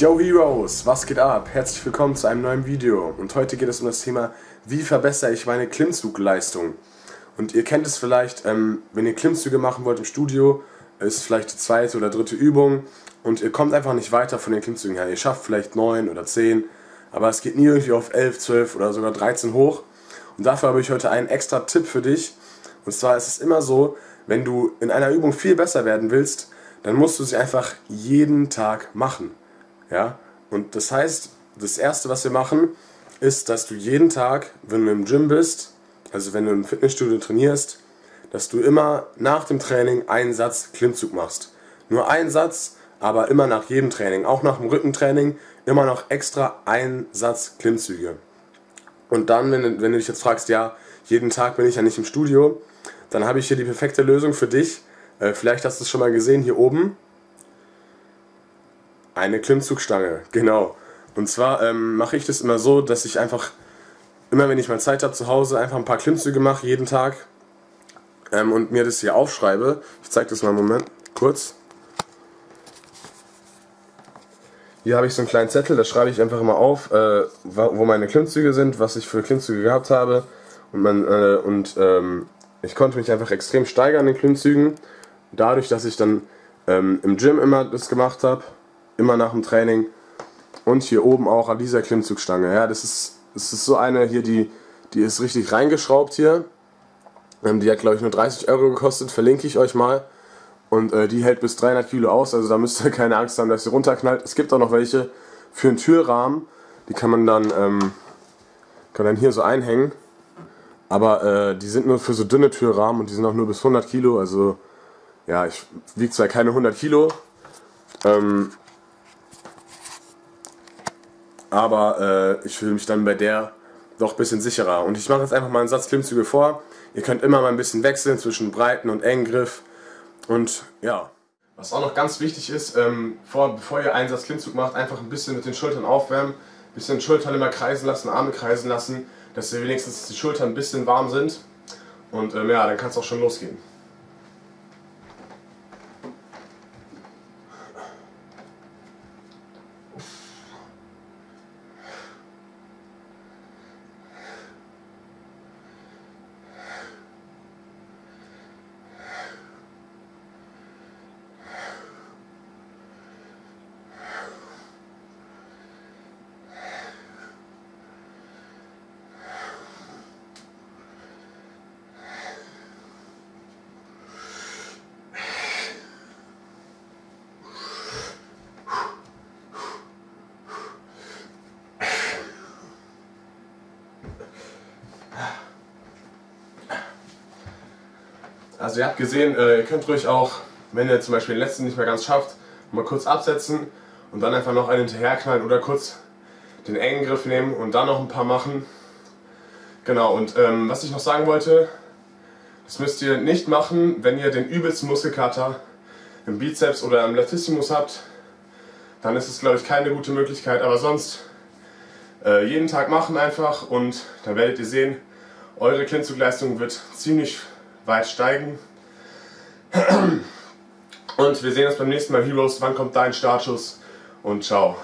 Yo Heroes, was geht ab? Herzlich willkommen zu einem neuen Video und heute geht es um das Thema, wie verbessere ich meine Klimmzugleistung. Und ihr kennt es vielleicht, ähm, wenn ihr Klimmzüge machen wollt im Studio, ist vielleicht die zweite oder dritte Übung und ihr kommt einfach nicht weiter von den Klimmzügen her. Ihr schafft vielleicht 9 oder 10, aber es geht nie irgendwie auf 11, 12 oder sogar 13 hoch. Und dafür habe ich heute einen extra Tipp für dich. Und zwar ist es immer so, wenn du in einer Übung viel besser werden willst, dann musst du sie einfach jeden Tag machen. Ja? Und das heißt, das erste, was wir machen, ist, dass du jeden Tag, wenn du im Gym bist, also wenn du im Fitnessstudio trainierst, dass du immer nach dem Training einen Satz Klimmzug machst. Nur einen Satz, aber immer nach jedem Training, auch nach dem Rückentraining, immer noch extra einen Satz Klimmzüge. Und dann, wenn, wenn du dich jetzt fragst, ja, jeden Tag bin ich ja nicht im Studio, dann habe ich hier die perfekte Lösung für dich. Äh, vielleicht hast du es schon mal gesehen hier oben. Eine Klimmzugstange, genau. Und zwar ähm, mache ich das immer so, dass ich einfach, immer wenn ich mal Zeit habe zu Hause, einfach ein paar Klimmzüge mache, jeden Tag. Ähm, und mir das hier aufschreibe. Ich zeige das mal einen Moment, kurz. Hier habe ich so einen kleinen Zettel, da schreibe ich einfach immer auf, äh, wo meine Klimmzüge sind, was ich für Klimmzüge gehabt habe. Und, man, äh, und ähm, ich konnte mich einfach extrem steigern in den Klimmzügen. Dadurch, dass ich dann ähm, im Gym immer das gemacht habe, immer nach dem Training. Und hier oben auch an dieser Klimmzugstange. Ja, das ist, das ist so eine hier, die, die ist richtig reingeschraubt hier. Ähm, die hat, glaube ich, nur 30 Euro gekostet, verlinke ich euch mal. Und äh, die hält bis 300 Kilo aus, also da müsst ihr keine Angst haben, dass sie runterknallt. Es gibt auch noch welche für einen Türrahmen, die kann man dann, ähm, kann dann hier so einhängen. Aber äh, die sind nur für so dünne Türrahmen und die sind auch nur bis 100 Kilo. Also ja, ich wiege zwar keine 100 Kilo, ähm, aber äh, ich fühle mich dann bei der doch ein bisschen sicherer. Und ich mache jetzt einfach mal einen Satz Klimmzüge vor. Ihr könnt immer mal ein bisschen wechseln zwischen breiten und engen Griff. Und ja. Was auch noch ganz wichtig ist, ähm, vor, bevor ihr einen Satz Klimmzug macht, einfach ein bisschen mit den Schultern aufwärmen. Ein bisschen Schultern immer kreisen lassen, Arme kreisen lassen, dass ihr wenigstens die Schultern ein bisschen warm sind. Und ähm, ja, dann kann es auch schon losgehen. Also ihr habt gesehen, äh, ihr könnt ruhig auch, wenn ihr zum Beispiel den letzten nicht mehr ganz schafft, mal kurz absetzen und dann einfach noch einen hinterherknallen oder kurz den engen Griff nehmen und dann noch ein paar machen. Genau, und ähm, was ich noch sagen wollte, das müsst ihr nicht machen, wenn ihr den übelsten Muskelkater im Bizeps oder im Latissimus habt. Dann ist es, glaube ich, keine gute Möglichkeit, aber sonst äh, jeden Tag machen einfach und dann werdet ihr sehen, eure Klimmzugleistung wird ziemlich weit steigen. Und wir sehen uns beim nächsten Mal. Heroes, wann kommt dein Startschuss? Und ciao.